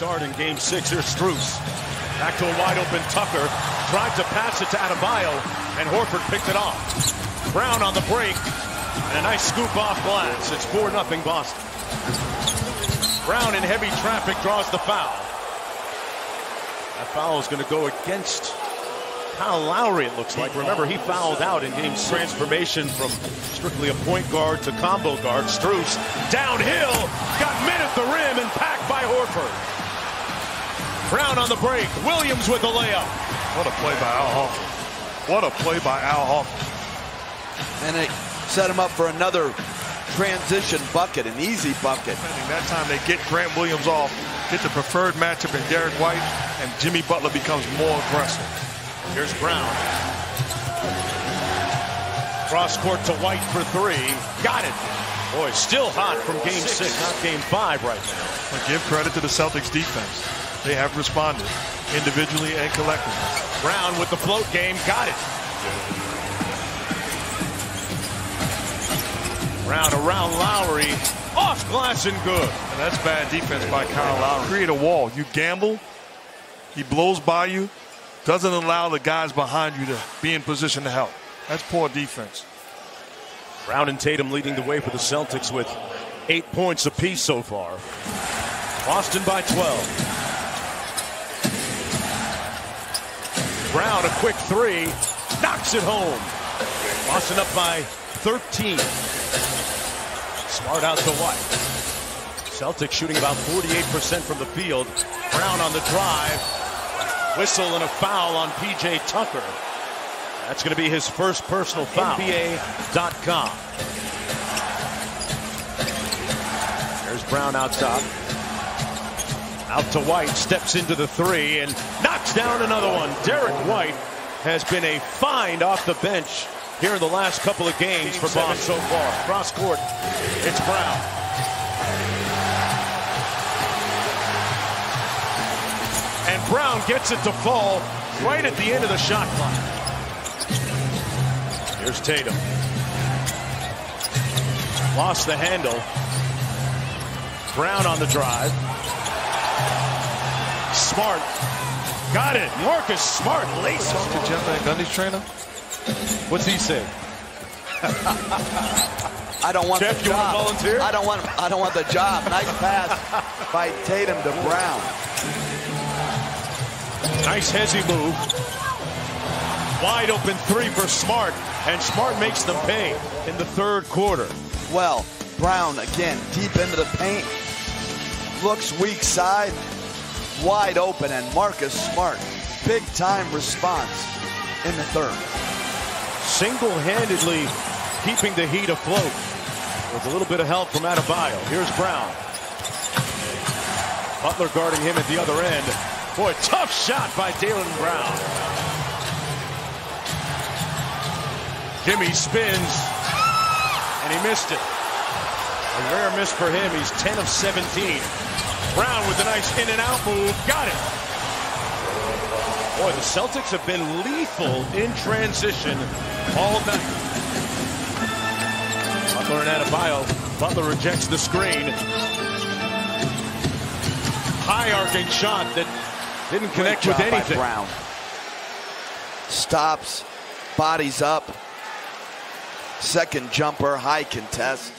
start in game six. Here's Strus. Back to a wide open Tucker. Tried to pass it to Adebayo, and Horford picked it off. Brown on the break. And a nice scoop off glass. It's 4 0 Boston. Brown in heavy traffic draws the foul. That foul is going to go against Kyle Lowry, it looks like. Remember, he fouled out in game transformation from strictly a point guard to combo guard. Strus downhill, got men at the rim and packed by Horford. Brown on the break. Williams with the layup. What a play by Al Horford. What a play by Al Horford. And it set him up for another transition bucket, an easy bucket. That time they get Grant Williams off, get the preferred matchup in Derrick White, and Jimmy Butler becomes more aggressive. Here's Brown. Cross court to White for three. Got it. Boy, still hot from game six, not game five right now. But give credit to the Celtics defense. They have responded individually and collectively. Brown with the float game. Got it. Brown around Lowry. Off glass and good. And that's bad defense by Kyle Lowry. Create a wall. You gamble. He blows by you doesn't allow the guys behind you to be in position to help. That's poor defense. Brown and Tatum leading the way for the Celtics with eight points apiece so far. Boston by 12. Brown, a quick three, knocks it home. Boston up by 13. Smart out to White. Celtics shooting about 48% from the field. Brown on the drive, Whistle and a foul on P.J. Tucker. That's going to be his first personal foul. NBA.com. There's Brown out top. Out to White, steps into the three and knocks down another one. Derrick White has been a find off the bench here in the last couple of games Game for Boston so far. Cross court, it's Brown. And Brown gets it to fall right at the end of the shot clock. Here's Tatum. Lost the handle. Brown on the drive. Smart. Got it. Marcus Smart laces. Talk to Jeff Van Gundy's trainer. What's he say? I don't want Jeff, the you job. want to volunteer? I don't want. I don't want the job. Nice pass by Tatum to Brown. Nice hesi move. Wide open three for Smart, and Smart makes them pay in the third quarter. Well, Brown again deep into the paint. Looks weak side. Wide open, and Marcus Smart. Big time response in the third. Single-handedly keeping the Heat afloat with a little bit of help from Adebayo. Here's Brown. Butler guarding him at the other end. Boy, tough shot by Jaylen Brown. Jimmy spins, and he missed it. A rare miss for him. He's 10 of 17. Brown with a nice in and out move. Got it. Boy, the Celtics have been lethal in transition all night. Butler and Adebayo. Butler rejects the screen. High arcing shot that didn't connect with anything. Brown. Stops, bodies up. Second jumper, high contest.